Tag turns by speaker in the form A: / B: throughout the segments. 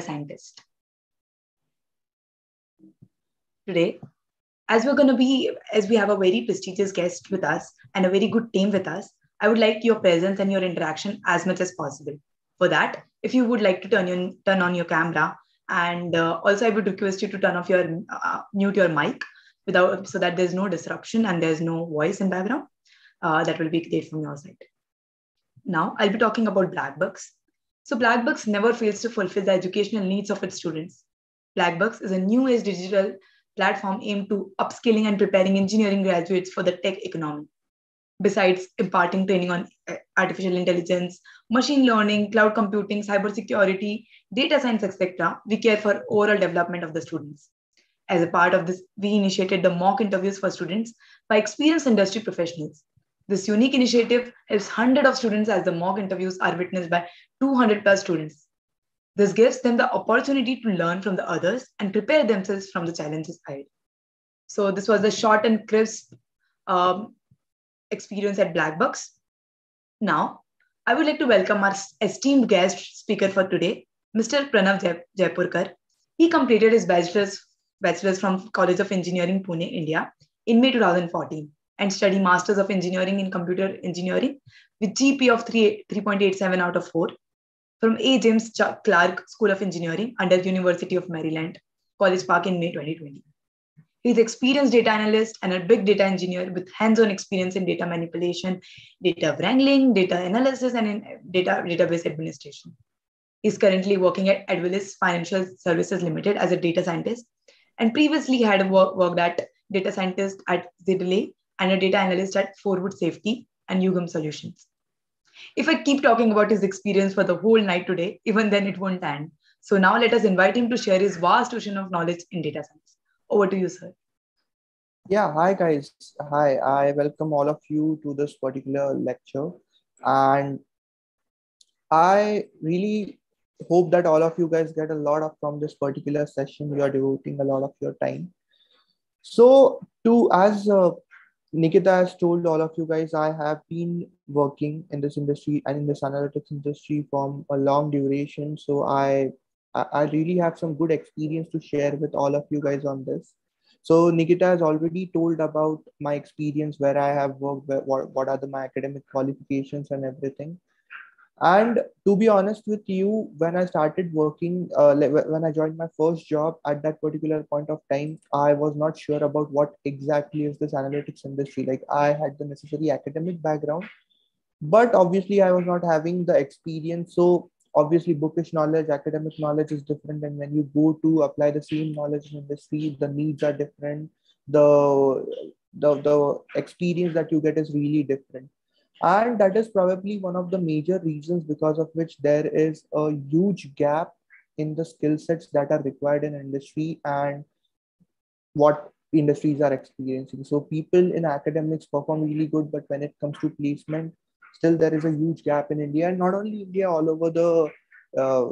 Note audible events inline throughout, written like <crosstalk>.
A: scientist. Today, as we're going to be, as we have a very prestigious guest with us and a very good team with us, I would like your presence and your interaction as much as possible. For that, if you would like to turn, your, turn on your camera, and uh, also I would request you to turn off your uh, mute your mic without so that there's no disruption and there's no voice in background. Uh, that will be great from your side. Now I'll be talking about Blackbucks. So Blackbucks never fails to fulfill the educational needs of its students. Blackbucks is a new age digital platform aimed to upskilling and preparing engineering graduates for the tech economy. Besides imparting training on uh, artificial intelligence, machine learning, cloud computing, cybersecurity, data science, etc., we care for overall development of the students. As a part of this, we initiated the mock interviews for students by experienced industry professionals. This unique initiative helps hundreds of students as the mock interviews are witnessed by 200 plus students. This gives them the opportunity to learn from the others and prepare themselves from the challenges ahead. So this was the short and crisp um, experience at Blackbucks. Now, I would like to welcome our esteemed guest speaker for today, Mr. Pranav Jaipurkar. He completed his bachelor's, bachelor's from College of Engineering, Pune, India in May 2014 and study Masters of Engineering in Computer Engineering with GP of 3, 3.87 out of 4 from A. James Clark School of Engineering under University of Maryland, College Park in May 2020. He's experienced data analyst and a big data engineer with hands-on experience in data manipulation, data wrangling, data analysis, and in data database administration. He's currently working at Edelweiss Financial Services Limited as a data scientist, and previously had work, worked at data scientist at Zdaly and a data analyst at Forwood Safety and Ugam Solutions. If I keep talking about his experience for the whole night today, even then it won't end. So now let us invite him to share his vast ocean of knowledge in data science. Over to you, sir.
B: Yeah, hi guys. Hi, I welcome all of you to this particular lecture. And I really hope that all of you guys get a lot of from this particular session. You are devoting a lot of your time. So, to as uh, Nikita has told all of you guys, I have been working in this industry and in this analytics industry from a long duration. So I I really have some good experience to share with all of you guys on this. So Nikita has already told about my experience where I have worked, what, what are the, my academic qualifications and everything. And to be honest with you, when I started working, uh, when I joined my first job at that particular point of time, I was not sure about what exactly is this analytics industry. Like I had the necessary academic background, but obviously I was not having the experience. So obviously bookish knowledge, academic knowledge is different. And when you go to apply the same knowledge in the industry, the needs are different. The, the, the experience that you get is really different and that is probably one of the major reasons because of which there is a huge gap in the skill sets that are required in industry and what industries are experiencing. So people in academics perform really good but when it comes to placement still there is a huge gap in india. And not only india all over the uh,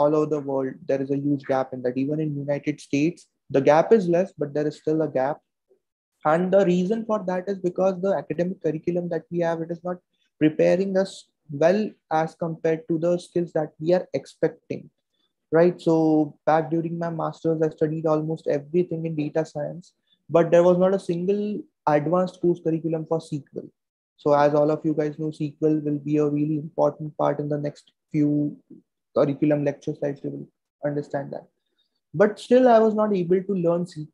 B: all over the world there is a huge gap in that. Even in united states the gap is less but there is still a gap and the reason for that is because the academic curriculum that we have it is not preparing us well as compared to the skills that we are expecting right? So back during my masters i studied almost everything in data science but there was not a single advanced course curriculum for sql so as all of you guys know sql will be a really important part in the next few curriculum lectures that you will understand that. But still i was not able to learn SQL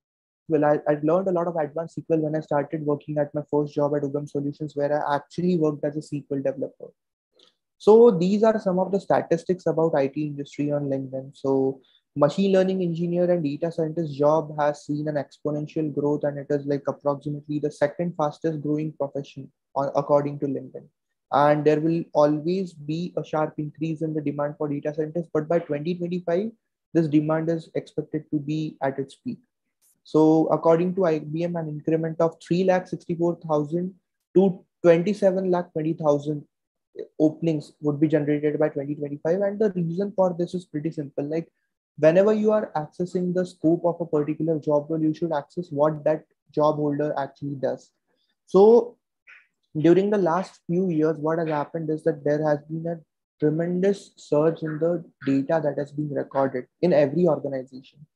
B: well, I, I learned a lot of advanced SQL when I started working at my first job at Ugam Solutions, where I actually worked as a SQL developer. So these are some of the statistics about IT industry on LinkedIn. So machine learning engineer and data scientist job has seen an exponential growth and it is like approximately the second fastest growing profession on, according to LinkedIn. And there will always be a sharp increase in the demand for data scientists. But by 2025, this demand is expected to be at its peak. So according to IBM, an increment of 3,64,000 to 27 lakh 20,000 openings would be generated by 2025. And the reason for this is pretty simple. Like whenever you are accessing the scope of a particular job role, you should access what that job holder actually does. So during the last few years, what has happened is that there has been a tremendous surge in the data that has been recorded in every organization.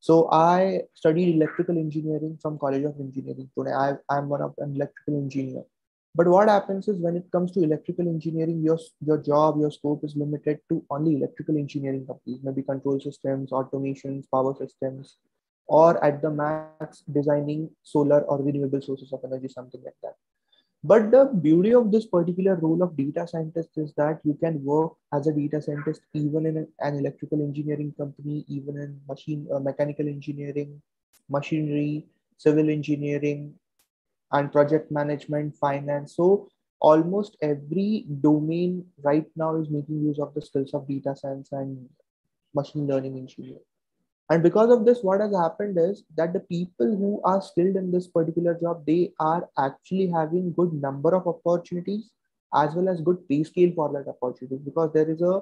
B: So I studied electrical engineering from College of Engineering Pune. I, I'm one of an electrical engineer. But what happens is when it comes to electrical engineering, your, your job, your scope is limited to only electrical engineering companies, maybe control systems, automations, power systems, or at the max designing solar or renewable sources of energy, something like that. But the beauty of this particular role of data scientist is that you can work as a data scientist even in an electrical engineering company, even in machine uh, mechanical engineering, machinery, civil engineering, and project management, finance. So almost every domain right now is making use of the skills of data science and machine learning engineering. And because of this, what has happened is that the people who are skilled in this particular job, they are actually having good number of opportunities as well as good pay scale for that opportunities because there is a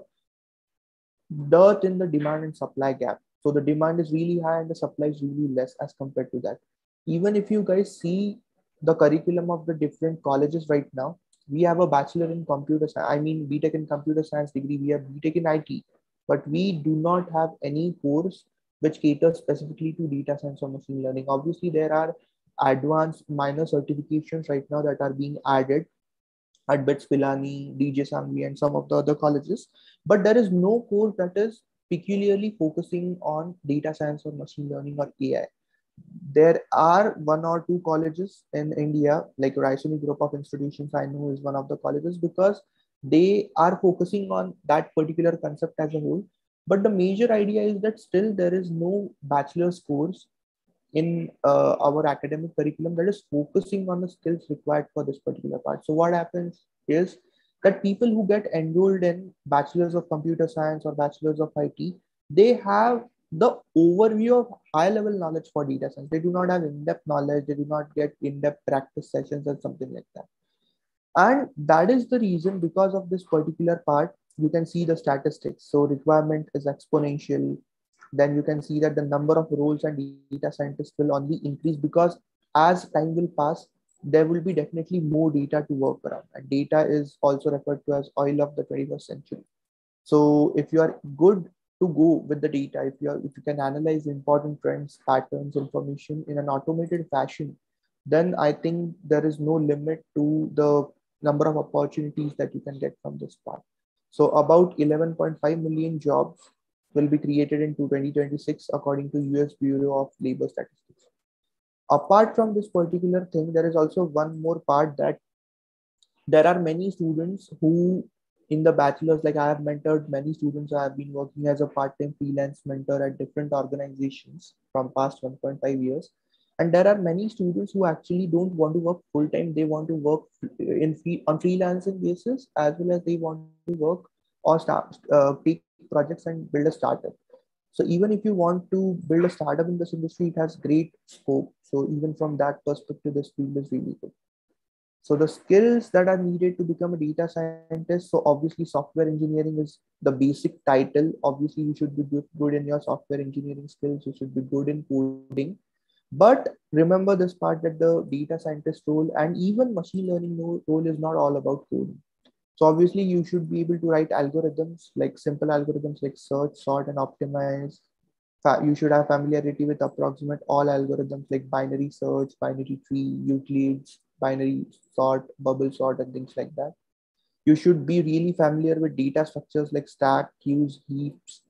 B: dearth in the demand and supply gap. So the demand is really high and the supply is really less as compared to that. Even if you guys see the curriculum of the different colleges right now, we have a bachelor in computer science. I mean, BTech in computer science degree. We have BTech in IT, but we do not have any course which cater specifically to data science or machine learning. Obviously, there are advanced minor certifications right now that are being added at BITS Pilani, DJ Sanghvi, and some of the other colleges. But there is no course that is peculiarly focusing on data science or machine learning or AI. There are one or two colleges in India, like Raisoni Group of Institutions, I know is one of the colleges because they are focusing on that particular concept as a whole but the major idea is that still there is no bachelor's course in uh, our academic curriculum that is focusing on the skills required for this particular part. So what happens is that people who get enrolled in bachelor's of computer science or bachelor's of IT, they have the overview of high level knowledge for data science. They do not have in-depth knowledge. They do not get in-depth practice sessions or something like that. And that is the reason because of this particular part, you can see the statistics. So requirement is exponential. Then you can see that the number of roles and data scientists will only increase because as time will pass, there will be definitely more data to work around. And data is also referred to as oil of the 21st century. So if you are good to go with the data, if you are, if you can analyze important trends, patterns, information in an automated fashion, then I think there is no limit to the number of opportunities that you can get from this part. So about 11.5 million jobs will be created in 2026 according to US Bureau of Labor Statistics. Apart from this particular thing, there is also one more part that there are many students who in the bachelor's, like I have mentored many students. I have been working as a part-time freelance mentor at different organizations from past 1.5 years and there are many students who actually don't want to work full time they want to work in free on freelancing basis as well as they want to work or start uh, take projects and build a startup. So even if you want to build a startup in this industry it has great scope. So even from that perspective this field is really good. So the skills that are needed to become a data scientist so obviously software engineering is the basic title. Obviously you should be good in your software engineering skills. You should be good in coding but remember this part that the data scientist role and even machine learning role is not all about coding. So obviously you should be able to write algorithms like simple algorithms like search, sort, and optimize. You should have familiarity with approximate all algorithms like binary search, binary tree, Euclid's, binary sort, bubble sort, and things like that. You should be really familiar with data structures like stack, queues, heaps.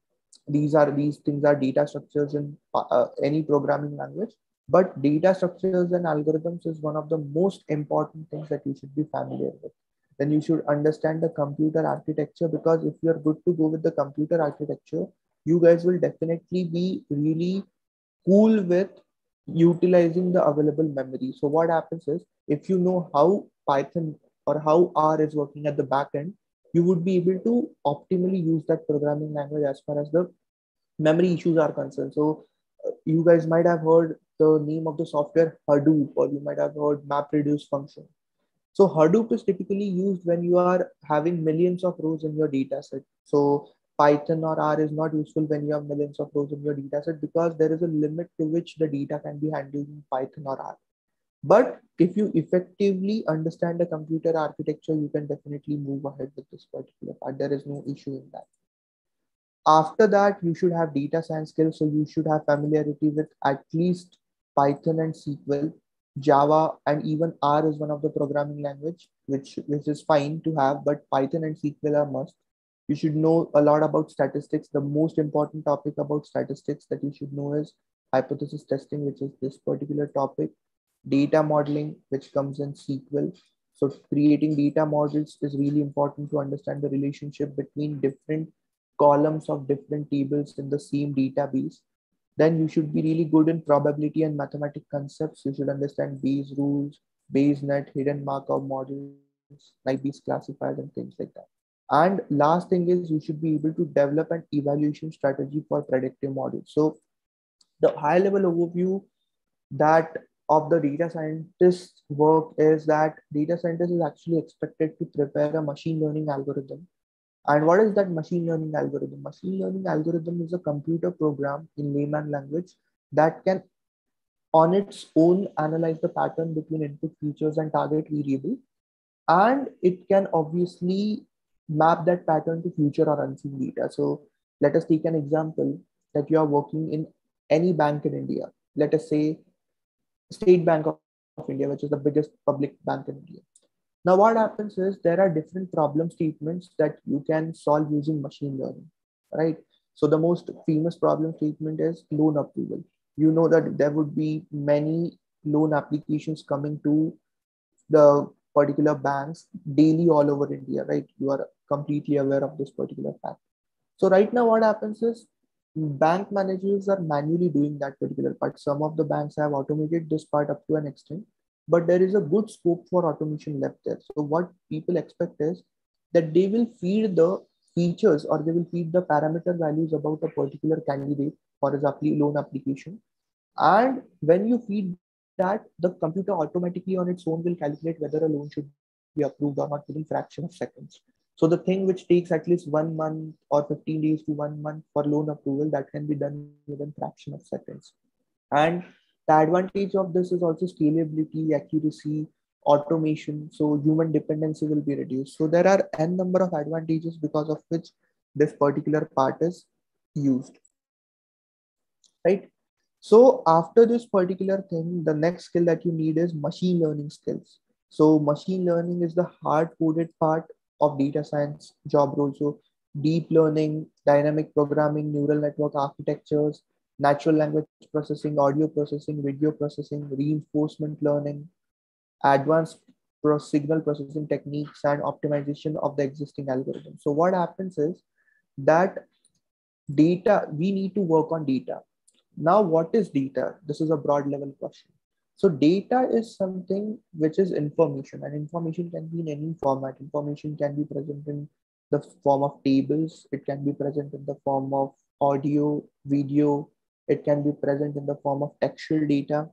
B: These are these things are data structures in uh, any programming language but data structures and algorithms is one of the most important things that you should be familiar with. Then you should understand the computer architecture because if you're good to go with the computer architecture, you guys will definitely be really cool with utilizing the available memory. So what happens is if you know how Python or how R is working at the back end, you would be able to optimally use that programming language as far as the memory issues are concerned. So uh, you guys might have heard the name of the software Hadoop, or you might have heard MapReduce function. So Hadoop is typically used when you are having millions of rows in your data set. So Python or R is not useful when you have millions of rows in your data set because there is a limit to which the data can be handled in Python or R. But if you effectively understand the computer architecture, you can definitely move ahead with this particular part. There is no issue in that. After that, you should have data science skills. So you should have familiarity with at least Python and SQL, Java, and even R is one of the programming language, which, which is fine to have, but Python and SQL are must. You should know a lot about statistics. The most important topic about statistics that you should know is hypothesis testing, which is this particular topic, data modeling, which comes in SQL. So creating data models is really important to understand the relationship between different columns of different tables in the same database, then you should be really good in probability and mathematical concepts. You should understand Bayes rules, Bayes net, hidden Markov models, like these classifiers and things like that. And last thing is you should be able to develop an evaluation strategy for predictive models. So the high level overview that of the data scientist work is that data scientist is actually expected to prepare a machine learning algorithm and what is that machine learning algorithm? Machine learning algorithm is a computer program in layman language that can on its own analyze the pattern between input features and target variable. And it can obviously map that pattern to future or unseen data. So let us take an example that you are working in any bank in India. Let us say State Bank of India, which is the biggest public bank in India. Now, what happens is there are different problem statements that you can solve using machine learning, right? So the most famous problem statement is loan approval. You know that there would be many loan applications coming to the particular banks daily all over India, right? You are completely aware of this particular fact. So right now, what happens is bank managers are manually doing that particular part. Some of the banks have automated this part up to an extent, but there is a good scope for automation left there. So what people expect is that they will feed the features or they will feed the parameter values about a particular candidate for his loan application. And when you feed that, the computer automatically on its own will calculate whether a loan should be approved or not within fraction of seconds. So the thing which takes at least one month or 15 days to one month for loan approval, that can be done within fraction of seconds. And the advantage of this is also scalability, accuracy, automation. So human dependency will be reduced. So there are n number of advantages because of which this particular part is used. Right. So after this particular thing, the next skill that you need is machine learning skills. So machine learning is the hard coded part of data science job role. So deep learning, dynamic programming, neural network architectures, natural language processing, audio processing, video processing, reinforcement learning, advanced pro signal processing techniques, and optimization of the existing algorithm. So what happens is that data, we need to work on data. Now, what is data? This is a broad level question. So data is something which is information and information can be in any format. Information can be present in the form of tables. It can be present in the form of audio, video, it can be present in the form of textual data,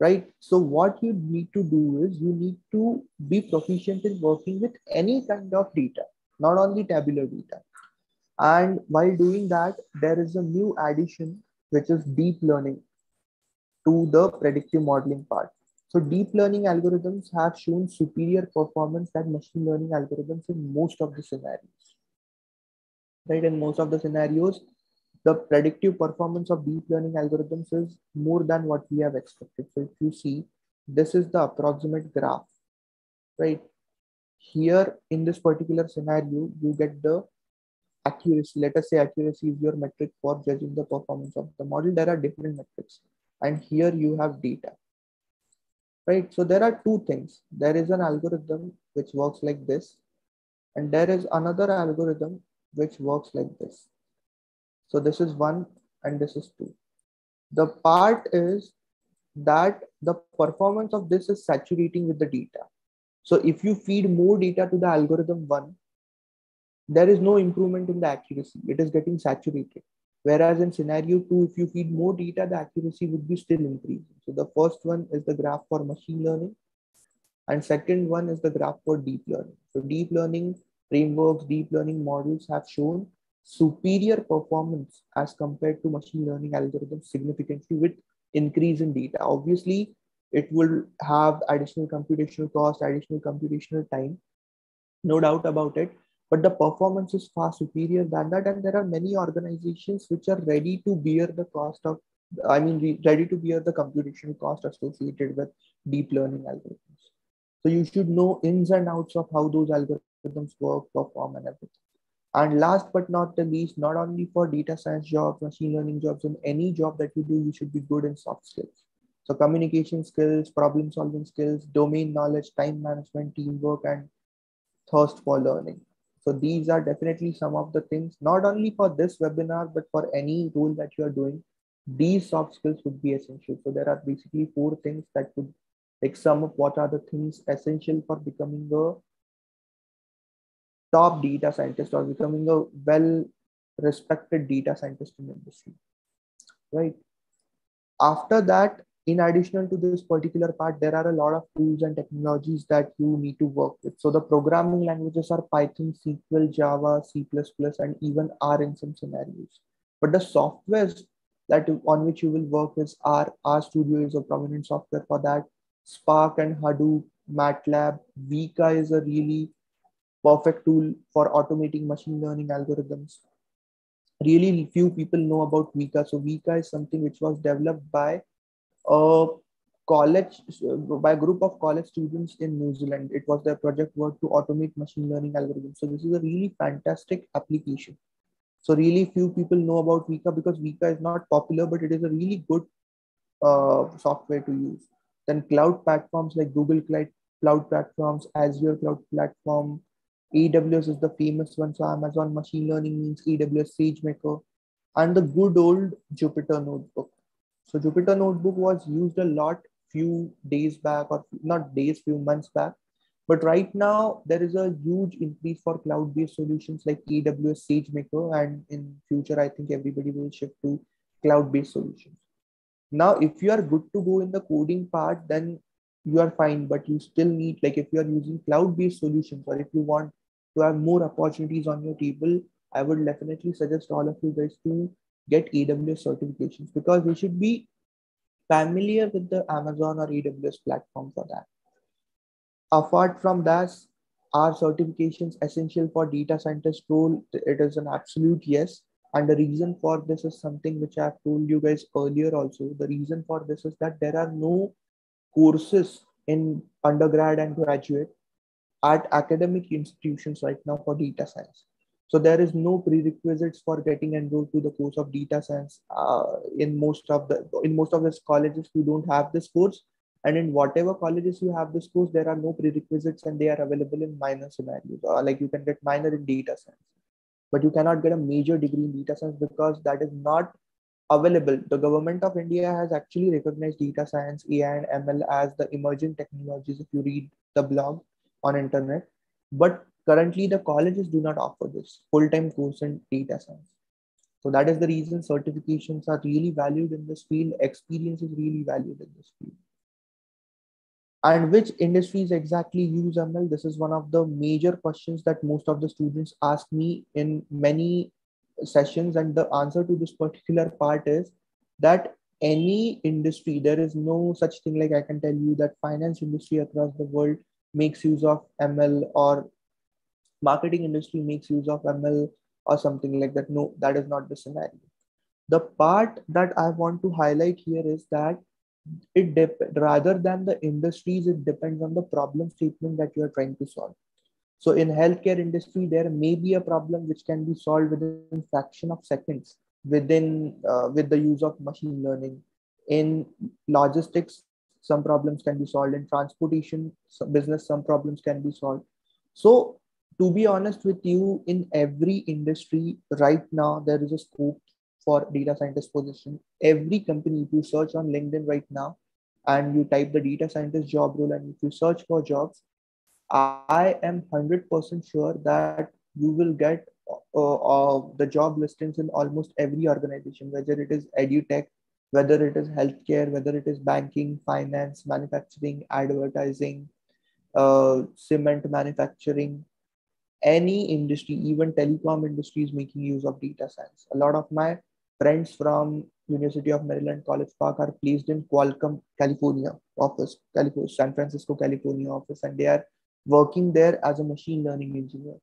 B: right? So what you need to do is you need to be proficient in working with any kind of data, not only tabular data. And while doing that, there is a new addition, which is deep learning to the predictive modeling part. So deep learning algorithms have shown superior performance than machine learning algorithms in most of the scenarios. Right, in most of the scenarios, the predictive performance of deep learning algorithms is more than what we have expected. So if you see, this is the approximate graph, right? Here in this particular scenario, you get the accuracy. Let us say accuracy is your metric for judging the performance of the model. There are different metrics. And here you have data, right? So there are two things. There is an algorithm which works like this. And there is another algorithm which works like this. So this is one and this is two. The part is that the performance of this is saturating with the data. So if you feed more data to the algorithm one, there is no improvement in the accuracy. It is getting saturated. Whereas in scenario two, if you feed more data, the accuracy would be still increasing. So the first one is the graph for machine learning. And second one is the graph for deep learning. So deep learning frameworks, deep learning models have shown superior performance as compared to machine learning algorithms significantly with increase in data. Obviously, it will have additional computational cost, additional computational time, no doubt about it. But the performance is far superior than that, and there are many organizations which are ready to bear the cost of, I mean, ready to bear the computational cost associated with deep learning algorithms. So you should know ins and outs of how those algorithms work, perform, and everything. And last but not the least, not only for data science jobs, machine learning jobs, and any job that you do, you should be good in soft skills. So communication skills, problem solving skills, domain knowledge, time management, teamwork, and thirst for learning. So these are definitely some of the things, not only for this webinar, but for any role that you are doing, these soft skills would be essential. So there are basically four things that could like sum up what are the things essential for becoming a top data scientist or becoming a well respected data scientist in the industry right? After that in addition to this particular part there are a lot of tools and technologies that you need to work with. So the programming languages are python sql java c++ and even r in some scenarios. But the softwares that on which you will work is r Studio is a prominent software for that. Spark and hadoop matlab Weka is a really perfect tool for automating machine learning algorithms. Really few people know about Weka. So Weka is something which was developed by a college, by a group of college students in New Zealand. It was their project work to automate machine learning algorithms. So this is a really fantastic application. So really few people know about Weka because Weka is not popular, but it is a really good uh, software to use. Then cloud platforms like Google Cloud, cloud platforms, Azure cloud platform, AWS is the famous one. So Amazon Machine Learning means AWS SageMaker and the good old Jupyter Notebook. So Jupyter Notebook was used a lot few days back or not days, few months back. But right now there is a huge increase for cloud-based solutions like AWS SageMaker and in future, I think everybody will shift to cloud-based solutions. Now, if you are good to go in the coding part, then you are fine, but you still need, like if you are using cloud-based solutions or if you want to have more opportunities on your table, I would definitely suggest all of you guys to get AWS certifications because you should be familiar with the Amazon or AWS platform for that. Apart from that, are certifications essential for data scientist role? It is an absolute yes. And the reason for this is something which I've told you guys earlier also. The reason for this is that there are no courses in undergrad and graduate at academic institutions right now for data science. So there is no prerequisites for getting enrolled to the course of data science. Uh, in most of the in most of the colleges, you don't have this course, and in whatever colleges you have this course, there are no prerequisites, and they are available in minor scenarios. Uh, like you can get minor in data science, but you cannot get a major degree in data science because that is not available. The government of India has actually recognized data science, AI, and ML as the emerging technologies. If you read the blog on internet, but currently the colleges do not offer this full-time course in data science. So that is the reason certifications are really valued in this field. Experience is really valued in this field. And which industries exactly use ML? This is one of the major questions that most of the students ask me in many sessions and the answer to this particular part is that any industry there is no such thing like i can tell you that finance industry across the world makes use of ml or marketing industry makes use of ml or something like that. No that is not the scenario. The part that i want to highlight here is that it dep- rather than the industries it depends on the problem statement that you are trying to solve. So in healthcare industry, there may be a problem which can be solved within fraction of seconds within uh, with the use of machine learning. In logistics, some problems can be solved. In transportation some business, some problems can be solved. So to be honest with you, in every industry right now, there is a scope for data scientist position. Every company, if you search on LinkedIn right now and you type the data scientist job role and if you search for jobs, I am 100% sure that you will get uh, uh, the job listings in almost every organization, whether it is edutech, whether it is healthcare, whether it is banking, finance, manufacturing, advertising, uh, cement manufacturing, any industry, even telecom industry is making use of data science. A lot of my friends from University of Maryland, College Park are placed in Qualcomm, California office, California, San Francisco, California office, and they are working there as a machine learning engineer.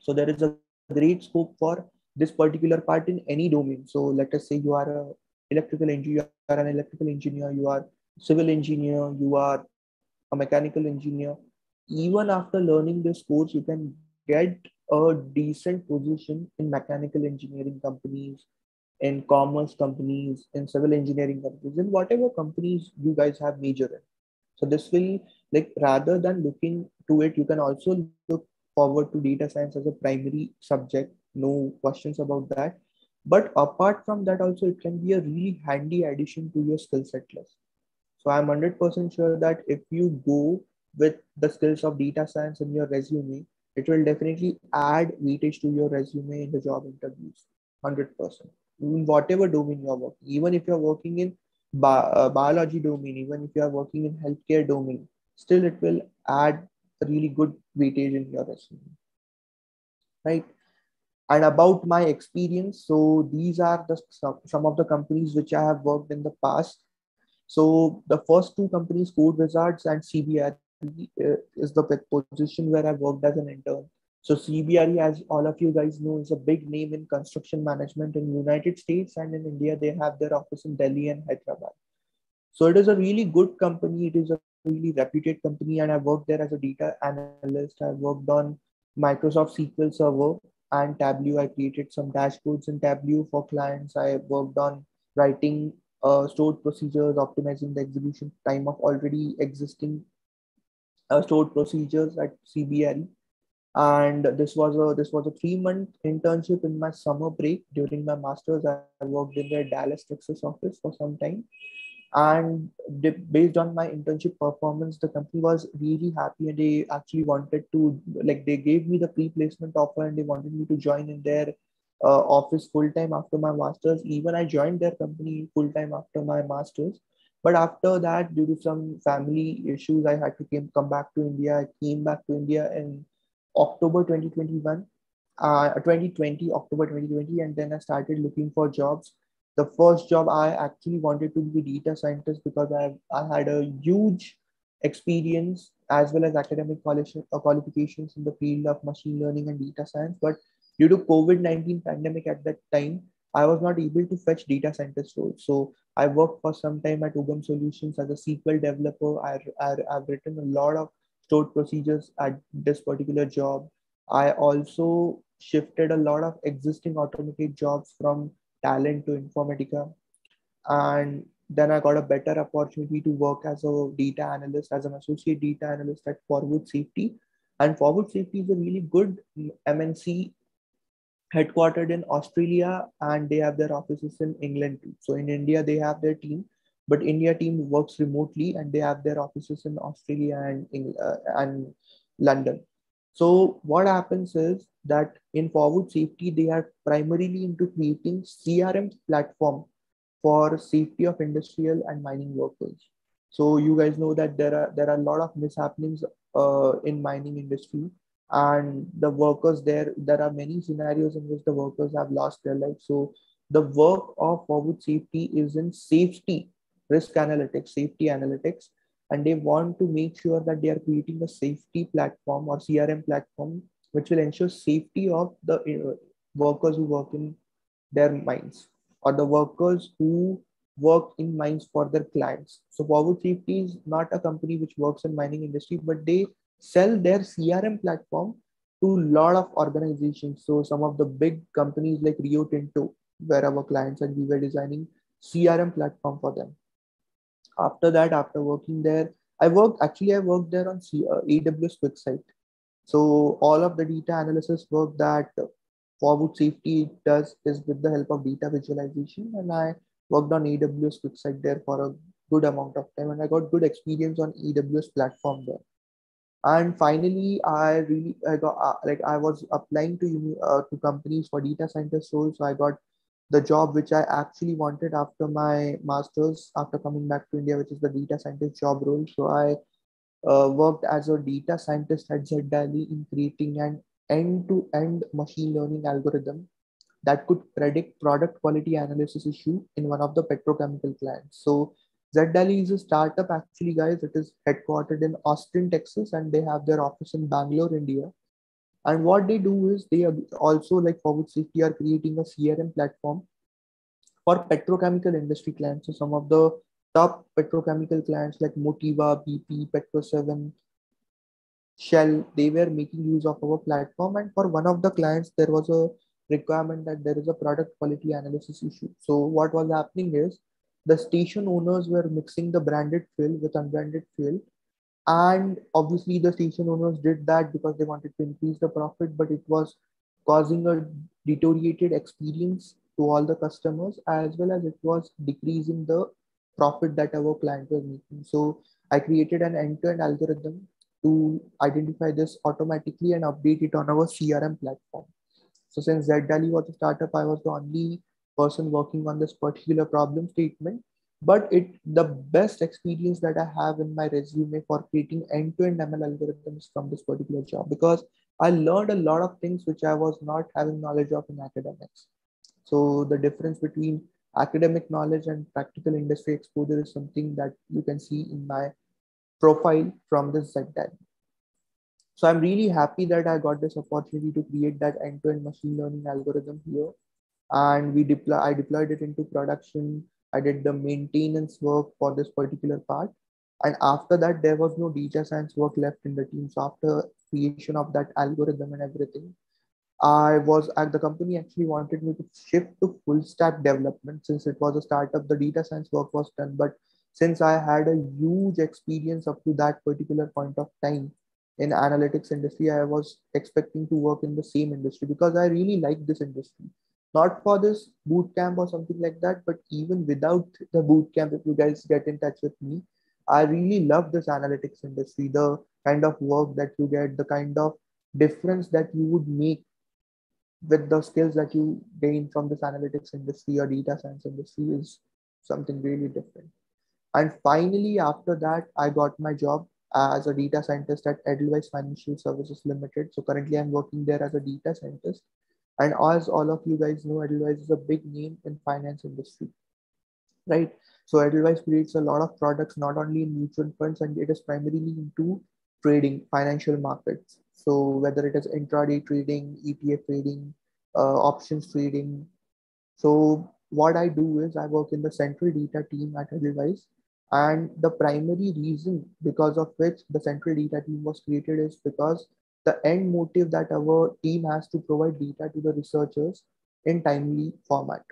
B: So there is a great scope for this particular part in any domain. So let us say you are a electrical engineer, you are an electrical engineer, you are civil engineer, you are a mechanical engineer. Even after learning this course, you can get a decent position in mechanical engineering companies, in commerce companies, in civil engineering companies, in whatever companies you guys have major in. So this will like rather than looking to it, you can also look forward to data science as a primary subject. No questions about that. But apart from that, also it can be a really handy addition to your skill set list. So I'm 100% sure that if you go with the skills of data science in your resume, it will definitely add weightage to your resume in the job interviews. 100%. In whatever domain you're working, even if you're working in bi- uh, biology domain, even if you're working in healthcare domain, still it will add a really good weightage in your resume. Right. And about my experience, so these are the some, of the companies which I have worked in the past. So the first two companies, Code Wizards and CBRE, uh, is the position where I worked as an intern. So CBRE, as all of you guys know, is a big name in construction management in United States and in India. They have their office in Delhi and Hyderabad. So it is a really good company. It is a really reputed company, and I worked there as a data analyst. I worked on Microsoft SQL Server and Tableau. I created some dashboards in Tableau for clients. I worked on writing uh, stored procedures, optimizing the execution time of already existing uh, stored procedures at CBRE. And this was a this was a three month internship in my summer break during my masters. I worked in their Dallas, Texas office for some time, and based on my internship performance, the company was really happy and they actually wanted to like they gave me the pre placement offer and they wanted me to join in their uh, office full time after my masters. Even I joined their company full time after my masters but after that, due to some family issues, I had to came, come back to India. I came back to India in October 2021, uh, 2020, October 2020, and then I started looking for jobs. The first job I actually wanted to be a data scientist because I, I had a huge experience as well as academic uh, qualifications in the field of machine learning and data science. But due to COVID-19 pandemic at that time, I was not able to fetch data scientist roles. So I worked for some time at Ugam Solutions as a SQL developer. I, I, I've written a lot of stored procedures at this particular job. I also shifted a lot of existing automated jobs from Talend to Informatica. And then I got a better opportunity to work as a data analyst, as an associate data analyst at Forwood Safety. And Forwood Safety is a really good MNC headquartered in Australia and they have their offices in England too. So in India, they have their team, but India team works remotely and they have their offices in Australia and, in, uh, and London. So what happens is that in Forwood Safety, they are primarily into creating CRM platform for safety of industrial and mining workers. So you guys know that there are there are a lot of mishappenings uh, in mining industry. And the workers there there are many scenarios in which the workers have lost their life. So the work of Forwood Safety is in safety risk analytics safety analytics and they want to make sure that they are creating a safety platform or crm platform which will ensure safety of the uh, workers who work in their mines or the workers who work in mines for their clients so Forwood Safety is not a company which works in mining industry but they sell their CRM platform to a lot of organizations. So some of the big companies like Rio Tinto, where our clients and we were designing CRM platform for them. After that, after working there, I worked actually I worked there on C, uh, AWS. So all of the data analysis work that Forwood Safety does is with the help of data visualization, and I worked on AWS QuickSight there for a good amount of time, and I got good experience on AWS platform there and finally i really i got uh, like i was applying to uh, to companies for data scientist roles so i got the job which i actually wanted after my masters after coming back to india which is the data scientist job role so i uh, worked as a data scientist at Zdaly in creating an end-to-end machine learning algorithm that could predict product quality analysis issue in one of the petrochemical clients. So Zdaly is a startup actually, guys. It is headquartered in Austin, Texas, and they have their office in Bangalore, India. And what they do is they also like Forwood Safety are creating a CRM platform for petrochemical industry clients. So some of the top petrochemical clients like Motiva, BP, Petro 7, Shell, they were making use of our platform. And for one of the clients, there was a requirement that there is a product quality analysis issue. So what was happening is the station owners were mixing the branded fuel with unbranded fuel. And obviously the station owners did that because they wanted to increase the profit, but it was causing a deteriorated experience to all the customers as well as it was decreasing the profit that our client was making. So I created an end-to-end algorithm to identify this automatically and update it on our CRM platform. So since Zdaly was a startup, I was the only person working on this particular problem statement. But it the best experience that I have in my resume for creating end-to-end ML algorithms from this particular job because I learned a lot of things which I was not having knowledge of in academics. So the difference between academic knowledge and practical industry exposure is something that you can see in my profile from this Zdaly. So I'm really happy that I got this opportunity to create that end-to-end machine learning algorithm here. And we deploy, I deployed it into production. I did the maintenance work for this particular part. And after that, there was no data science work left in the team. So after creation of that algorithm and everything, I was at the company actually wanted me to shift to full stack development since it was a startup. The data science work was done, but since I had a huge experience up to that particular point of time in analytics industry, I was expecting to work in the same industry because I really like this industry. Not for this boot camp or something like that, but even without the boot camp, if you guys get in touch with me, I really love this analytics industry. The kind of work that you get, the kind of difference that you would make with the skills that you gain from this analytics industry or data science industry is something really different. And finally, after that, I got my job as a data scientist at Edelweiss Financial Services Limited. So currently, I'm working there as a data scientist. And as all of you guys know, Edelweiss is a big name in finance industry, right? So Edelweiss creates a lot of products, not only in mutual funds, and it is primarily into trading, financial markets. So whether it is intraday trading, ETF trading, uh, options trading. So what I do is I work in the central data team at Edelweiss. And the primary reason because of which the central data team was created is because the end motive that our team has to provide data to the researchers in timely format.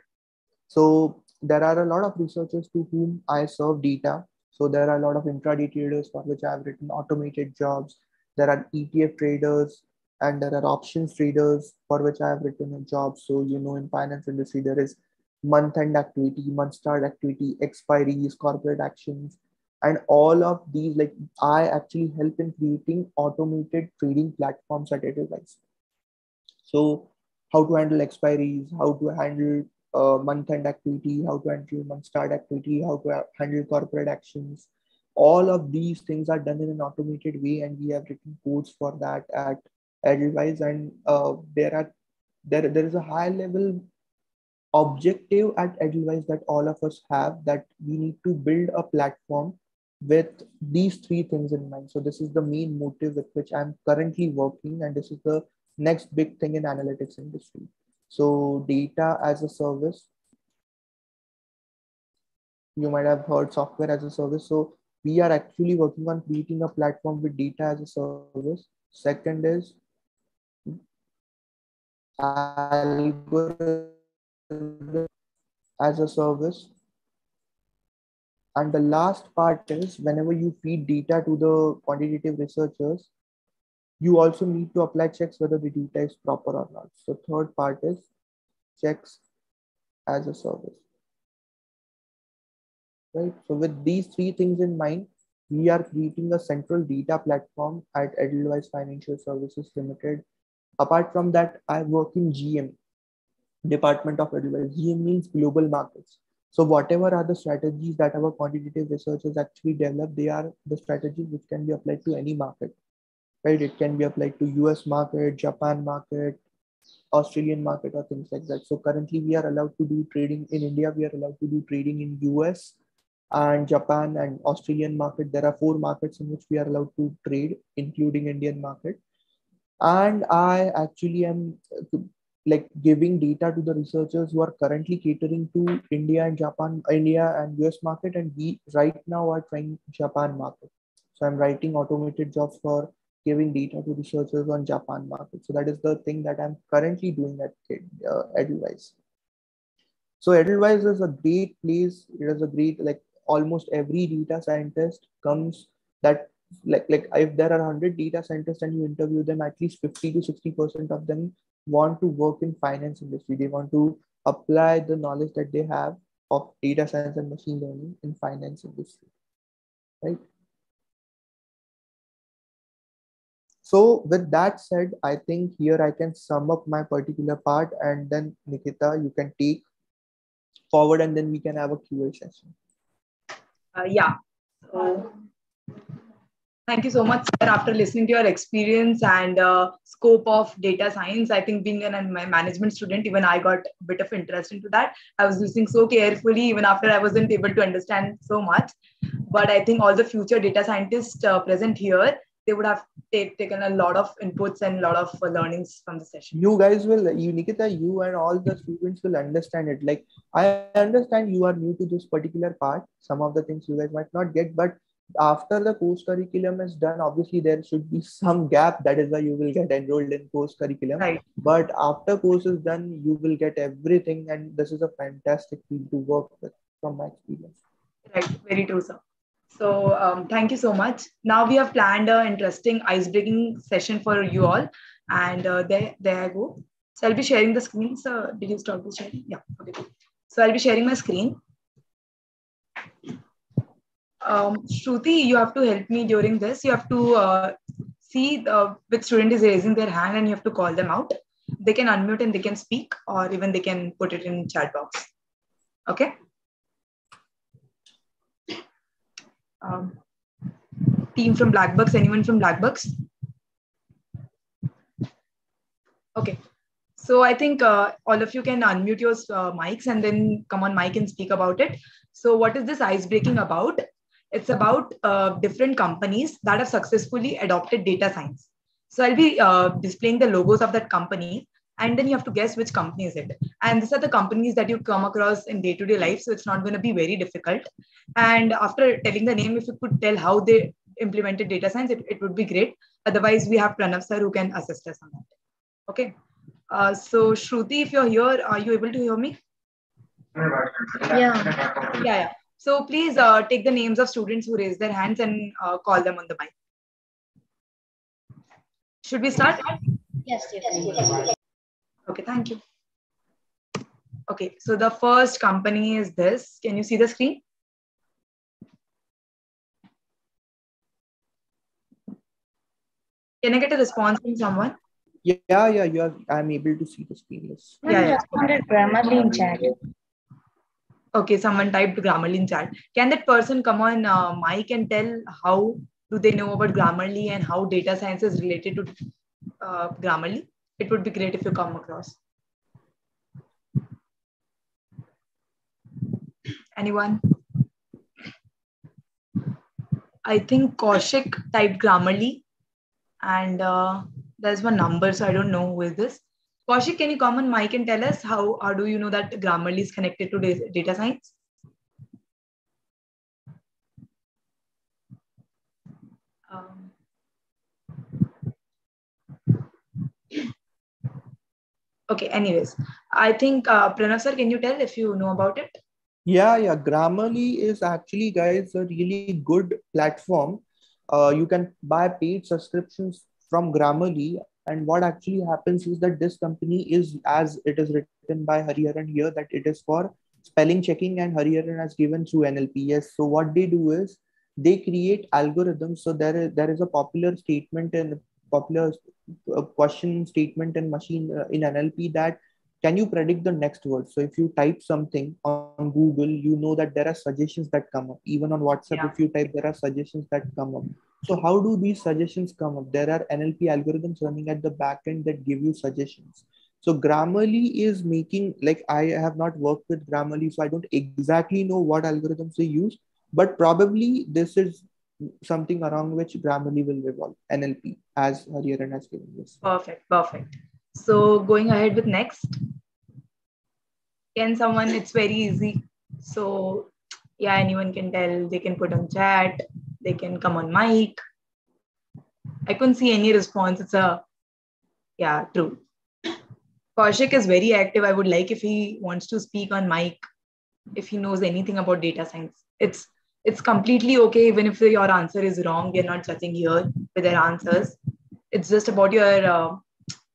B: So there are a lot of researchers to whom I serve data. So there are a lot of intraday traders for which I have written automated jobs there are ETF traders and there are options traders for which I have written a job. So, you know, in finance industry, there is month end activity, month start activity, expiries, corporate actions, and all of these, like I actually help in creating automated trading platforms at Edelweiss. So how to handle expiries, how to handle uh, month end activity, how to handle month start activity, how to handle corporate actions, all of these things are done in an automated way and we have written codes for that at Edelweiss and uh, there are there, there is a high level objective at Edelweiss that all of us have that we need to build a platform with these three things in mind. So this is the main motive with which I'm currently working and this is the next big thing in analytics industry. So data as a service, you might have heard software as a service. So we are actually working on creating a platform with data as a service. Second is algorithm as a service. And the last part is whenever you feed data to the quantitative researchers, you also need to apply checks whether the data is proper or not. So third part is checks as a service right? So with these three things in mind, we are creating a central data platform at Edelweiss Financial Services Limited. Apart from that, I work in GM, Department of Edelweiss. GM means global markets. So whatever are the strategies that our quantitative researchers actually develop, they are the strategies which can be applied to any market, right? It can be applied to US market, Japan market, Australian market or things like that. So currently we are allowed to do trading in India. We are allowed to do trading in US and Japan and Australian market. There are four markets in which we are allowed to trade, including Indian market. And I actually am like giving data to the researchers who are currently catering to India and Japan, India and US market, and we right now are trying Japan market. So I'm writing automated jobs for giving data to researchers on Japan market. So that is the thing that I'm currently doing at uh, Edelweiss. So Edelweiss is a great place. It is a great like almost every data scientist comes that like like if there are 100 data scientists and you interview them at least 50 to 60 percent of them want to work in finance industry. They want to apply the knowledge that they have of data science and machine learning in finance industry right? So with that said i think here i can sum up my particular part and then nikita you can take forward and then we can have a qa session.
A: Uh, yeah. So Thank you so much, sir. After listening to your experience and uh, scope of data science, I think being an, my management student, even I got a bit of interest into that. I was listening so carefully, even after I wasn't able to understand so much. But I think all the future data scientists uh, present here, they would have take, taken a lot of inputs and a lot of uh, learnings from the session.
B: You guys will, you Nikita, you and all the students will understand it. Like I understand you are new to this particular part. Some of the things you guys might not get, but after the course curriculum is done obviously there should be some gap. That is why you will get enrolled in course curriculum.
A: Right.
B: But after course is done you will get everything and this is a fantastic field to work with from my experience.
A: Right. Very true sir. So um, thank you so much. Now we have planned an interesting ice breaking session for you all. And uh, there there i go. So i'll be sharing the screen so did you start the sharing? Yeah. Okay so i'll be sharing my screen um, Shruti, you have to help me during this. You have to uh, see the, which student is raising their hand and you have to call them out. They can unmute and they can speak or even they can put it in chat box. Okay. Um, team from Blackbucks, anyone from Blackbucks? Okay. So I think uh, all of you can unmute your uh, mics and then come on mic and speak about it. So what is this ice breaking about? It's about uh, different companies that have successfully adopted data science. So I'll be uh, displaying the logos of that company, and then you have to guess which company is it. And these are the companies that you come across in day-to-day life, so it's not going to be very difficult. And after telling the name, if you could tell how they implemented data science, it, it would be great. Otherwise, we have Pranav sir who can assist us on that. Okay. Uh, so Shruti, if you're here, are you able to hear me?
C: Yeah.
A: Yeah, yeah. So please uh, take the names of students who raise their hands and uh, call them on the mic. Should we start?
C: Yes, yes, yes.
A: Okay, thank you. Okay, so the first company is this. Can you see the screen? Can I get a response from someone?
B: Yeah, yeah, you are. I'm able to see the screen. Yes.
A: Yeah, yeah.
C: responded Grammarly in chat.
A: Okay, someone typed Grammarly in chat. Can that person come on uh, mic and tell how do they know about Grammarly and how data science is related to uh, Grammarly? It would be great if you come across. Anyone? I think Kaushik typed Grammarly and uh, there's one number, so I don't know who is this. Kaushik, can you come on mic and tell us how, how do you know that Grammarly is connected to data science? Um, okay, anyways, I think uh, Pranav sir, can you tell if you know about it?
B: Yeah, yeah. Grammarly is actually, guys, a really good platform. Uh, you can buy paid subscriptions from Grammarly and what actually happens is that this company is, as it is written by Hariharan here, that it is for spelling checking and Hariharan has given through NLP. Yes. So what they do is they create algorithms. So there is there is a popular statement and popular uh, question statement in machine uh, in NLP that can you predict the next word? So if you type something on Google, you know that there are suggestions that come up. Even on WhatsApp, yeah. if you type, there are suggestions that come up. So how do these suggestions come up? There are NLP algorithms running at the back end that give you suggestions. So Grammarly is making like I have not worked with Grammarly, so I don't exactly know what algorithms they use, but probably this is something around which Grammarly will revolve NLP as Hariharan has given this.
A: Perfect, perfect. So going ahead with next. Can someone? It's very easy. So yeah, anyone can tell. They can put on chat. They can come on mic. I couldn't see any response. It's a yeah, true. Kaushik is very active. I would like if he wants to speak on mic, if he knows anything about data science. It's it's completely okay even if your answer is wrong. We're not judging here with their answers. It's just about your uh,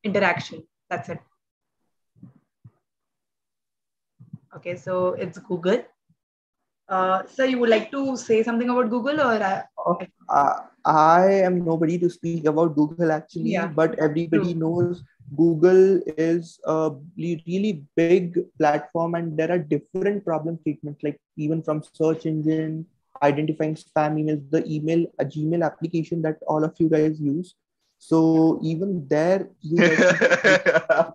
A: interaction. That's it. Okay, so it's Google. Uh, so you would like to say something about Google or? I,
B: uh, I am nobody to speak about Google actually,
A: Yeah.
B: but everybody
A: True.
B: knows Google is a really really big platform and there are different problem treatments like even from search engine, identifying spam emails, the email, a Gmail application that all of you guys use. So even there you guys <laughs>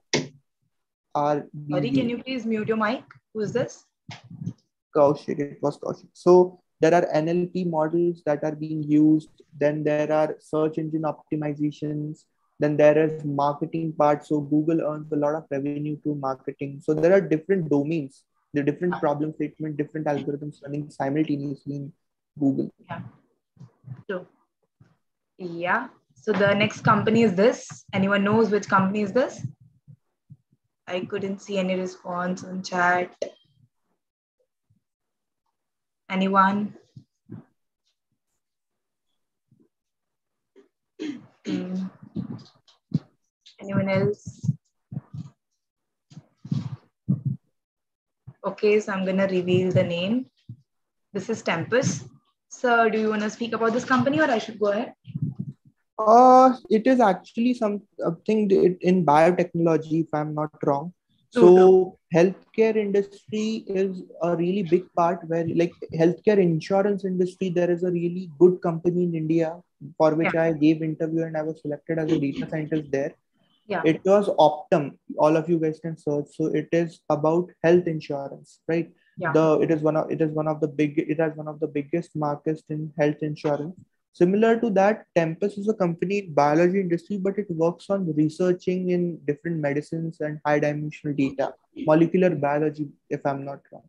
B: are
A: Sorry, can you please mute your mic? Who's this?
B: Kaushik, it was Kaushik. So there are NLP models that are being used. Then there are search engine optimizations. Then there is marketing part. So Google earns a lot of revenue through marketing. So there are different domains, the different problem statement, different algorithms running simultaneously in Google.
A: Yeah. So, Yeah. So the next company is this. Anyone knows which company is this? I couldn't see any response on chat. Anyone? Hmm. Anyone else? Okay, so I'm gonna reveal the name. This is Tempus. Sir, do you want to speak about this company, or I should go ahead?
B: Uh, it is actually something in biotechnology, if I'm not wrong. So healthcare industry is a really big part where like healthcare insurance industry, there is a really good company in India for which I gave interview and I was selected as a data scientist there.
A: Yeah.
B: It was Optum. All of you guys can search. So it is about health insurance, right?
A: Yeah.
B: The it is one of it is one of the big it has one of the biggest markets in health insurance. Similar to that, Tempus is a company in biology industry, but it works on researching in different medicines and high dimensional data, molecular biology, if I'm not wrong.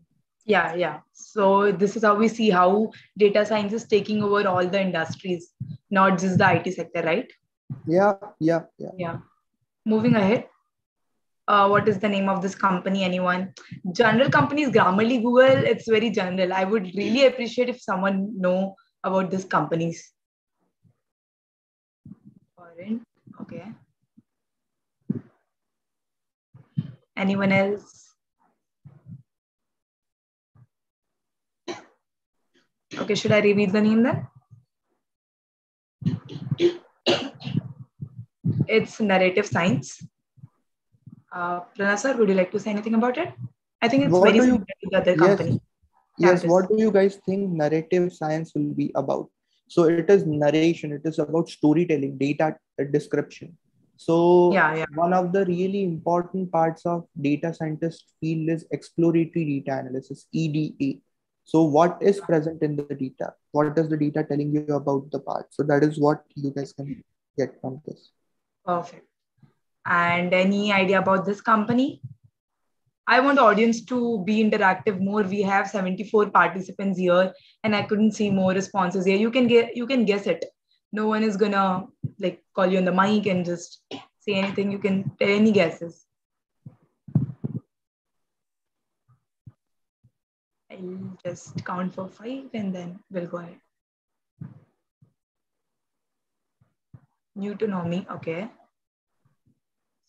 A: Yeah, yeah. So this is how we see how data science is taking over all the industries, not just the IT sector, right?
B: Yeah, yeah, yeah.
A: Yeah. Moving ahead. Uh, what is the name of this company? Anyone? General companies, Grammarly, Google. It's very general. I would really appreciate if someone know about these companies. Foreign. Okay. Anyone else? Okay, should I reveal the name then? It's narrative science. Uh, Pranav sir, would you like to say anything about it? I think it's
B: What
A: very similar to the other
B: Yes.
A: company.
B: Yes, what do you guys think narrative science will be about? So it is narration, it is about storytelling, data uh, description. So
A: Yeah, yeah.
B: one of the really important parts of data scientist field is exploratory data analysis, EDA. So what is present in the data? What is the data telling you about the part? So that is what you guys can get from this.
A: Perfect. And any idea about this company? I want the audience to be interactive more. We have 74 participants here, and I couldn't see more responses here. You can get you can guess it. No one is gonna like call you on the mic and just say anything. You can tell any guesses. I'll just count for five and then we'll go ahead. nuTonomy, okay.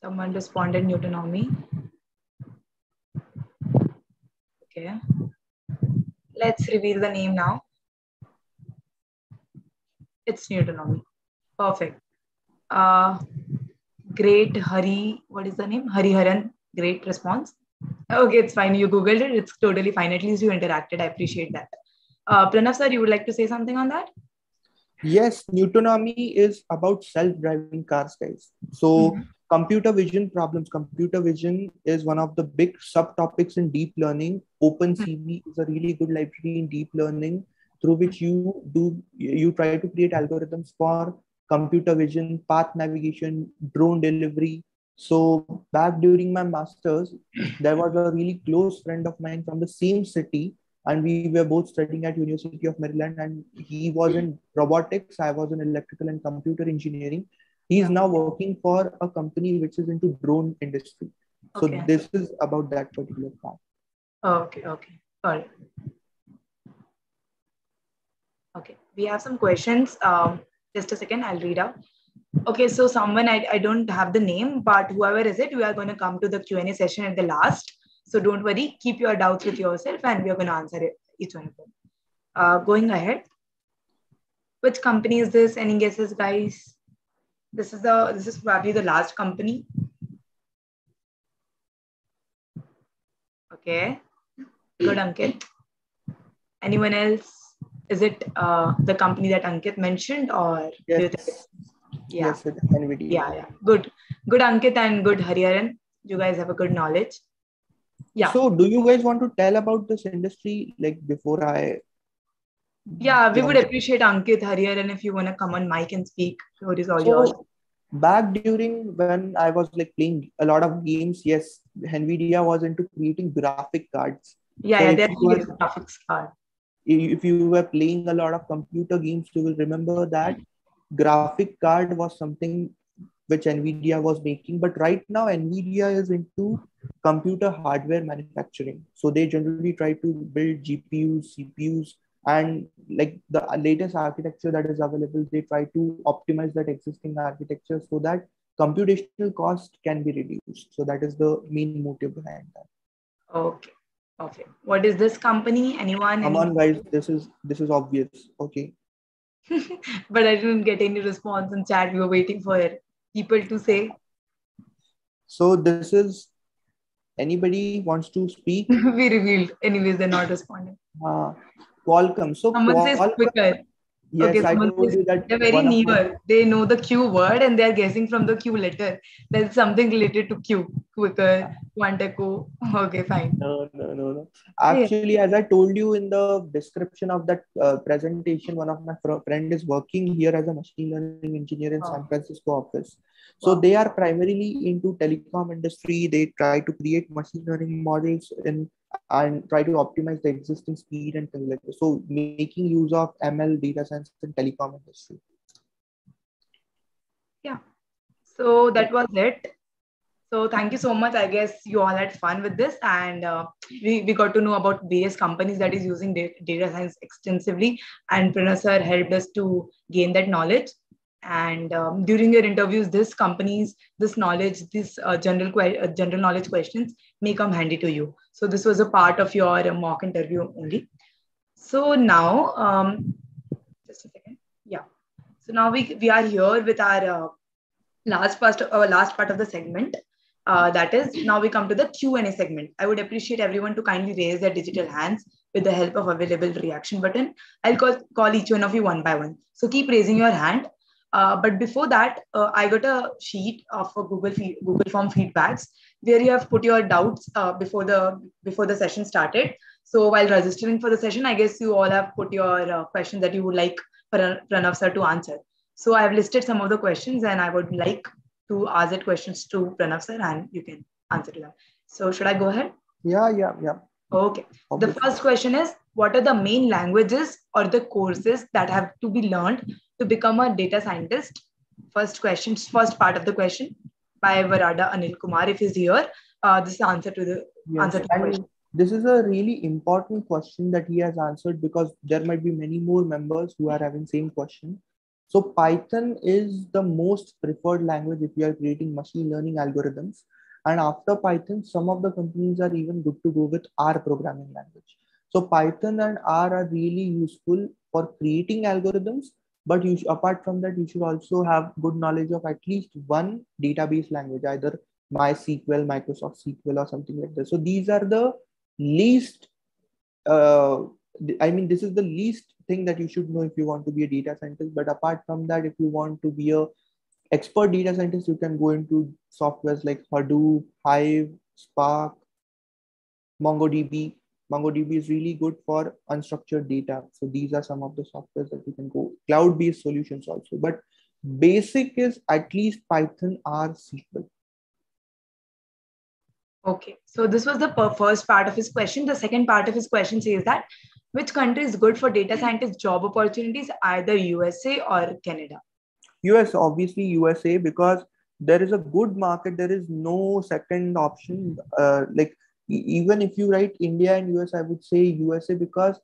A: Someone responded nuTonomy. Okay. Let's reveal the name now. It's nuTonomy. Perfect. Uh, great Hari, what is the name? Hariharan, great response. Okay, it's fine. You Googled it. It's totally fine. At least you interacted. I appreciate that. Uh, Pranav sir, you would like to say something on that?
B: Yes, nuTonomy is about self-driving cars, guys. So
A: Mhm.
B: Computer vision problems. Computer vision is one of the big subtopics in deep learning. OpenCV hmm. is a really good library in deep learning through which you do you try to create algorithms for computer vision, path navigation, drone delivery. So back during my masters, <clears throat> there was a really close friend of mine from the same city, and we were both studying at University of Maryland. And he was in robotics, I was in electrical and computer engineering. He is now working for a company which is into drone industry. So
A: Okay.
B: this is about that particular part.
A: Okay, okay. All right. Okay, we have some questions. Um, just a second, I'll read out. Okay, so someone, I, I don't have the name, but whoever is it, we are going to come to the Q&A session at the last. So don't worry, keep your doubts with yourself and we are going to answer it, each one of them. Uh, going ahead. Which company is this? Any guesses, guys? This is the this is probably the last company. Okay. Good, Ankit. Anyone else? Is it uh, the company that Ankit mentioned, or do you think
B: Yes.
A: yeah,
B: Yes, it's
A: yeah, yeah. Good, good, Ankit, and good, Hariharan. You guys have a good knowledge. Yeah,
B: So, do you guys want to tell about this industry like before I?
A: Yeah. We would appreciate Ankit, Hariharan, if you want to come on mic and speak. Floor is all yours.
B: Back during when I was like playing a lot of games, yes, Nvidia was into creating graphic cards.
A: Yeah,
B: so
A: yeah.
B: you were-
A: graphics card.
B: If you were playing a lot of computer games, you will remember that graphic card was something which Nvidia was making. But right now, Nvidia is into computer hardware manufacturing. So they generally try to build GPUs, CPUs, and like the latest architecture that is available, they try to optimize that existing architecture so that computational cost can be reduced. So that is the main motive behind that.
A: Okay, okay. What is this company? Anyone?
B: Come
A: Any-
B: on, guys, this is this is obvious. Okay. <laughs>
A: but I didn't get any response in chat. We were waiting for people to say.
B: So this is anybody wants to speak? <laughs>
A: we revealed. Anyways, they're not responding.
B: Uh, Qualcomm. So
A: Someone says quicker.
B: yes,
A: okay,
B: I
A: someone says
B: that
A: They're very near. They know the Q word and they're guessing from the Q letter. There's something related to Q. Quicker, Quantico. Okay, fine.
B: No, no, no, no. Actually, as I told you in the description of that uh, presentation, one of my fr- friend is working here as a machine learning engineer in
A: Wow.
B: San Francisco office. So
A: Wow.
B: they are primarily into telecom industry. They try to create machine learning models in and try to optimize the existing speed and things like that. So making use of ML data science in telecom industry. Yeah.
A: So that was it. So thank you so much. I guess you all had fun with this, and uh, we, we got to know about various companies that is using da- data science extensively. And Pranav sir helped us to gain that knowledge. And um, during your interviews, this companies, this knowledge, this uh, general uh, general knowledge questions may come handy to you. So this was a part of your uh, mock interview only. So now, um, just a second. Yeah. So now we we are here with our uh, last part our last part of the segment. Uh, that is now we come to the Q&A segment. I would appreciate everyone to kindly raise their digital hands with the help of available reaction button. I'll call, call each one of you one by one. So keep raising your hand. Uh, but before that, uh, I got a sheet of Google Google Form feedbacks where you have put your doubts uh, before the before the session started. So while registering for the session, I guess you all have put your uh, questions that you would like Pranav sir to answer. So I have listed some of the questions and I would like to ask that questions to Pranav sir and you can answer to that. So should I go ahead?
B: Yeah, yeah, yeah.
A: Okay. The first question is what are the main languages or the courses that have to be learned to become a data scientist? First question, first part of the question by Varada Anil Kumar. If he's here, uh, this is the answer to the
B: Yes,
A: answer to the question.
B: this is a really important question that he has answered because there might be many more members who are having same question. So Python is the most preferred language if you are creating machine learning algorithms. And after Python, some of the companies are even good to go with R programming language. So Python and R are really useful for creating algorithms. But you apart from that, you should also have good knowledge of at least one database language, either MySQL, Microsoft SQL, or something like that. So these are the least. Uh, I mean, this is the least thing that you should know if you want to be a data scientist. But apart from that, if you want to be a expert data scientist you can go into softwares like Hadoop, Hive, Spark, MongoDB. MongoDB is really good for unstructured data. So these are some of the softwares that you can go. Cloud-based solutions also, but basic is at least Python or SQL.
A: Okay, so this was the first part of his question. The second part of his question says that which country is good for data scientist job opportunities, either USA or Canada?
B: US, obviously USA, because there is a good market. There is no second option. Uh, like even if you write India and US, I would say USA because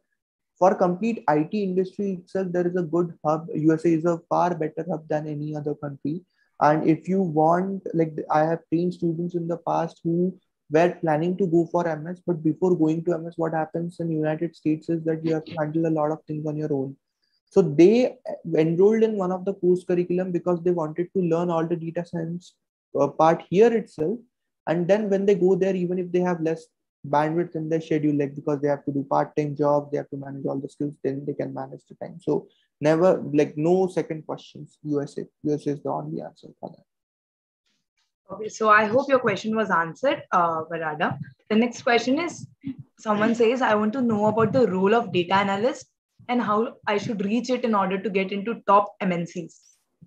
B: for complete IT industry itself, there is a good hub. USA is a far better hub than any other country. And if you want, like I have trained students in the past who were planning to go for MS, but before going to MS, what happens in United States is that you have to handle a lot of things on your own. So they enrolled in one of the course curriculum because they wanted to learn all the data science uh, part here itself. And then when they go there, even if they have less bandwidth in their schedule, like because they have to do part-time jobs, they have to manage all the skills, then they can manage the time. So never like no second questions. USA, USA is the only answer for that.
A: Okay, so I hope your question was answered, uh, Varada. The next question is someone says, I want to know about the role of data analyst and how I should reach it in order to get into top MNCs.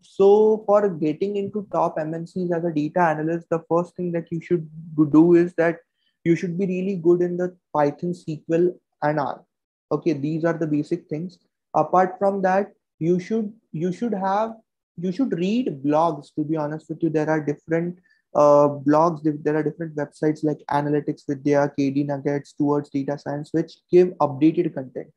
B: So, for getting into top MNCs as a data analyst, the first thing that you should do is that you should be really good in the Python, SQL, and R. Okay, these are the basic things. Apart from that, you should you should have you should read blogs. To be honest with you, there are different uh, blogs. There are different websites like Analytics Vidhya, KD Nuggets, Towards Data Science, which give updated content.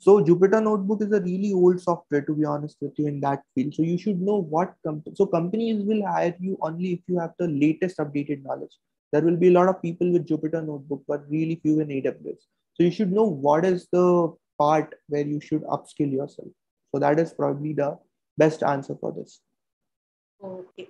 B: So Jupyter Notebook is a really old software, to be honest with you, in that field. So you should know what company. So companies will hire you only if you have the latest updated knowledge. There will be a lot of people with Jupyter Notebook, but really few in AWS. So you should know what is the part where you should upskill yourself. So that is probably the best answer for this.
A: Okay.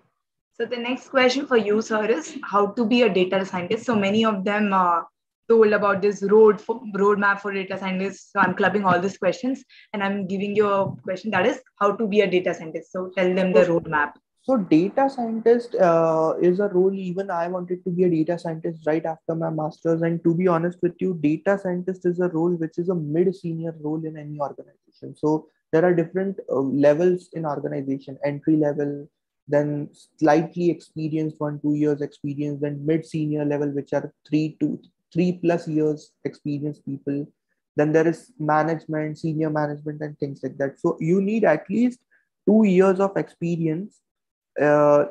A: So the next question for you, sir, is how to be a data scientist. So many of them uh, told about this road for, roadmap for data scientists. So I'm clubbing all these questions and I'm giving you a question that is how to be a data scientist. So tell them the roadmap.
B: So data scientist uh, is a role even I wanted to be a data scientist right after my master's. And to be honest with you, data scientist is a role which is a mid-senior role in any organization. So there are different uh, levels in organization, entry level, then slightly experienced one, two years experience, then mid-senior level, which are three to three plus years experienced people then there is management senior management and things like that. So you need at least two years of experience uh,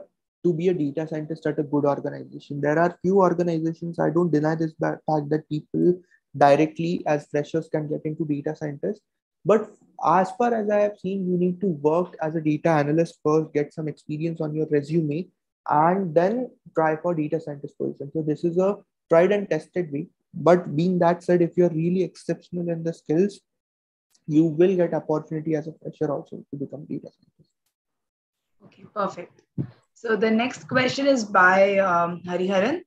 B: to be a data scientist at a good organization. There are few organizations i don't deny this fact that people directly as freshers can get into data scientists but as far as i have seen you need to work as a data analyst first get some experience on your resume and then try for data scientist position. So this is a tried and tested way. But being that said, if you're really exceptional in the skills, you will get opportunity as a fresher also to become data scientist.
A: Okay, perfect. So the next question is by um, Hariharan.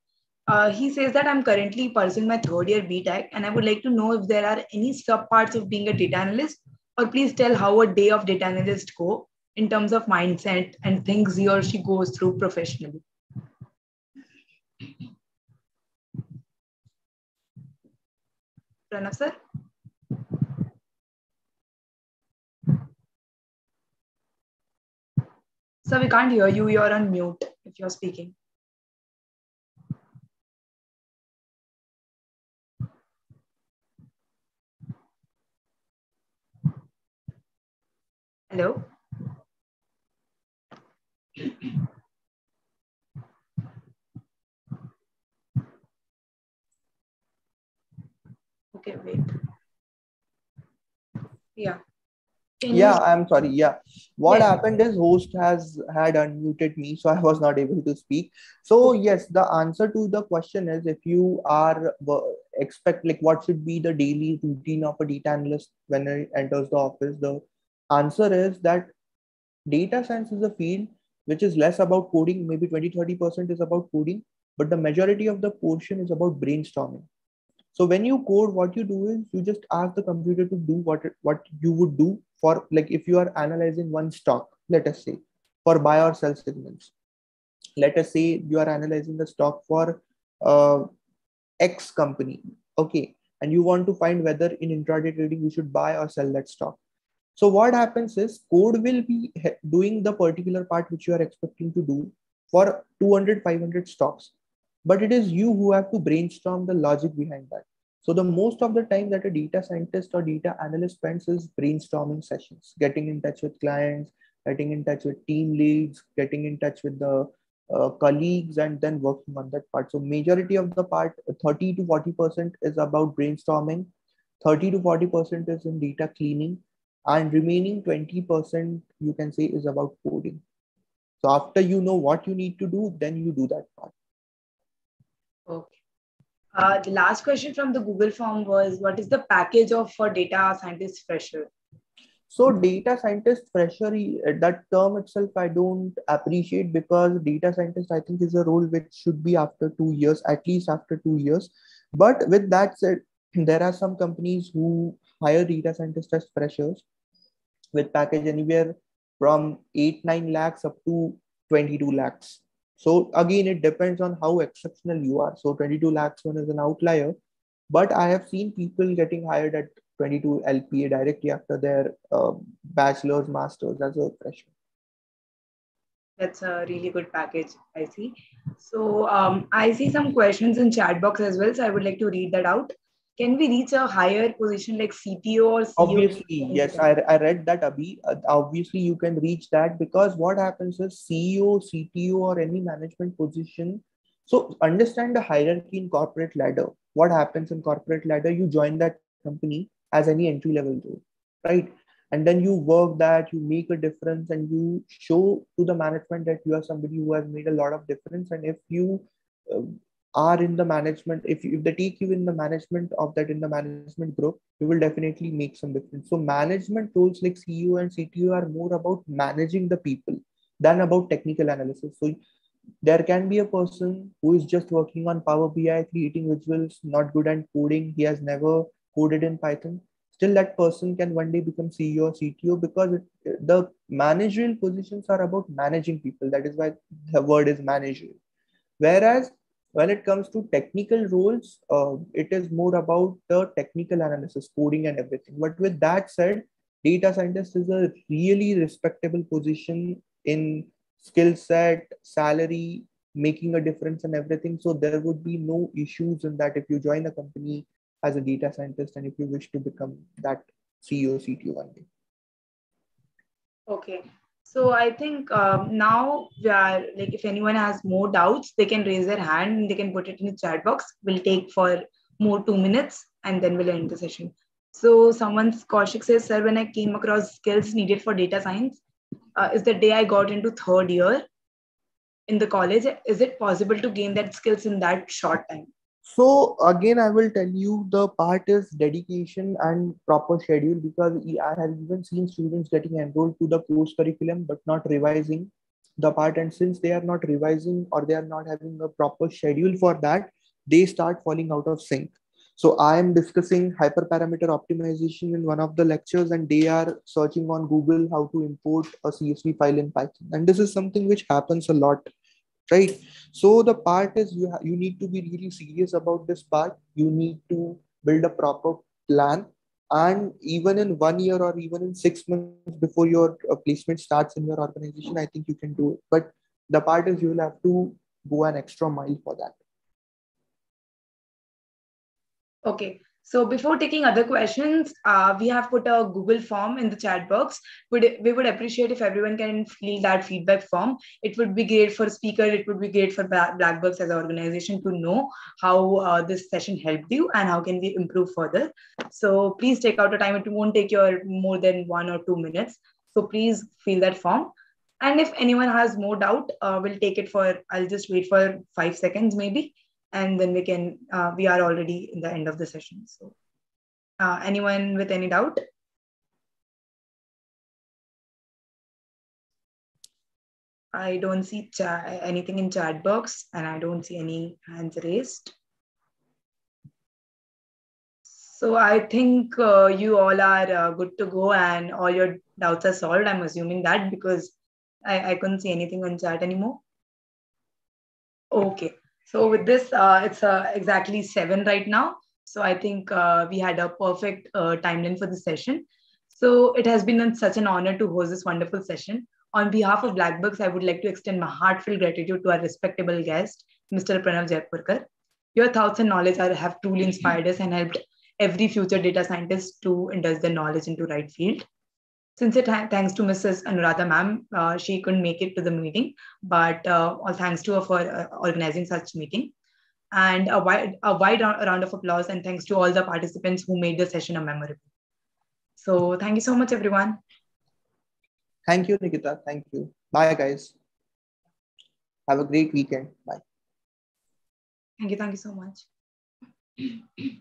A: Uh, he says that I'm currently pursuing my third year BTech and I would like to know if there are any sub parts of being a data analyst or please tell how a day of data analyst go in terms of mindset and things he or she goes through professionally. Pranav sir? Sir, we can't hear you. You're on mute if you're speaking. Hello? Okay, wait. Yeah.
B: Can yeah, you... I'm sorry. Yeah. What happened is host has had unmuted me, so <laughs> I was not able to speak. So yes, the answer to the question is if you are expect like what should be the daily routine of a data analyst when it enters the office, the answer is that data science is a field which is less about coding, maybe 20, 30% is about coding, but the majority of the portion is about brainstorming. So when you code, what you do is you just ask the computer to do what what you would do for like if you are analyzing one stock, let us say. for buy or sell signals. Let us say you are analyzing the stock for uh, X company, okay, and you want to find whether in intraday trading you should buy or sell that stock. So what happens is code will be doing the particular part which you are expecting to do for 200, 500 stocks, but it is you who have to brainstorm the logic behind that. So the most of the time that a data scientist or data analyst spends is brainstorming sessions, getting in touch with clients, getting in touch with team leads, getting in touch with the uh, colleagues, and then working on that part. So majority of the part, 30 to 40 percent, is about brainstorming. 30 to 40 percent is in data cleaning, and remaining 20 percent you can say is about coding. So after you know what you need to do, then you do that part.
A: Okay. Uh, the last question from the Google form was, what is the package of for data scientist fresher?
B: So data scientist fresher, that term itself, I don't appreciate because data scientist, I think is a role which should be after two years, at least after two years. But with that said, there are some companies who hire data scientists as freshers with package anywhere from 8 9 lakhs up to 22 lakhs so again, it depends on how exceptional you are. So 22 lakhs one is an outlier, but I have seen people getting hired at 22 LPA directly after their uh, bachelor's, master's as a freshman.
A: That's a really good package, I see. So um, I see some questions in chat box as well. So I would like to read that out can we reach a higher position like CTO or CEO?
B: Obviously, yes. I, I read that, Abhi. Uh, obviously, you can reach that because what happens is CEO, CTO, or any management position. So understand the hierarchy in corporate ladder. What happens in corporate ladder? You join that company as any entry level role, right? And then you work that, you make a difference, and you show to the management that you are somebody who has made a lot of difference. And if you uh, are in the management if, if they take you in the management of that in the management group you will definitely make some difference. So management roles like ceo and cto are more about managing the people than about technical analysis. So there can be a person who is just working on power bi creating visuals not good at coding he has never coded in python. Still that person can one day become ceo or cto because it, the managerial positions are about managing people. That is why the word is managerial. Whereas when it comes to technical roles uh, it is more about the technical analysis coding and everything. But with that said data scientist is a really respectable position in skill set salary making a difference and everything. So there would be no issues in that if you join a company as a data scientist and if you wish to become that ceo cto one day.
A: Okay so I think um, now we are like if anyone has more doubts, they can raise their hand and they can put it in the chat box. We'll take for more two minutes and then we'll end the session. So someone's Kaushik says, sir, when I came across skills needed for data science, uh, is the day I got into third year in the college. Is it possible to gain that skills in that short time?
B: So again, I will tell you the part is dedication and proper schedule because I have even seen students getting enrolled to the course curriculum but not revising the part. And since they are not revising or they are not having a proper schedule for that, they start falling out of sync. So I am discussing hyperparameter optimization in one of the lectures, and they are searching on Google how to import a CSV file in Python. And this is something which happens a lot right? So the part is you you need to be really serious about this part. You need to build a proper plan. And even in one year or even in six months before your uh, placement starts in your organization i think you can do it. But the part is you will have to go an extra mile for that.
A: Okay so before taking other questions, uh, we have put a Google form in the chat box. Would we would appreciate if everyone can fill that feedback form. It would be great for speaker. It would be great for Blackbucks as an organization to know how uh, this session helped you and how can we improve further. So please take out a time. It won't take your more than one or two minutes. So please fill that form. And if anyone has more doubt, uh, we'll take it for. I'll just wait for five seconds maybe and then we can uh, we are already in the end of the session so uh, anyone with any doubt i don't see anything in chat box and i don't see any hands raised so i think uh, you all are uh, good to go and all your doubts are solved i'm assuming that because I, I couldn't see anything on chat anymore. Okay. So with this, uh, it's uh, exactly seven right now. So I think uh, we had a perfect uh, timeline for the session. So it has been such an honor to host this wonderful session. On behalf of Blackbucks, I would like to extend my heartfelt gratitude to our respectable guest, Mr. Pranav Jaipurkar. Your thoughts and knowledge are, have truly inspired us and helped every future data scientist to indulge their knowledge into right field. Since it thanks to Mrs. Anuradha ma'am, uh, she couldn't make it to the meeting, but uh, all thanks to her for uh, organizing such meeting. And a wide, a wide round of applause and thanks to all the participants who made the session a memorable. So thank you so much, everyone.
B: Thank you, Nikita. Thank you. Bye, guys. Have a great weekend. Bye.
A: Thank you. Thank you so much.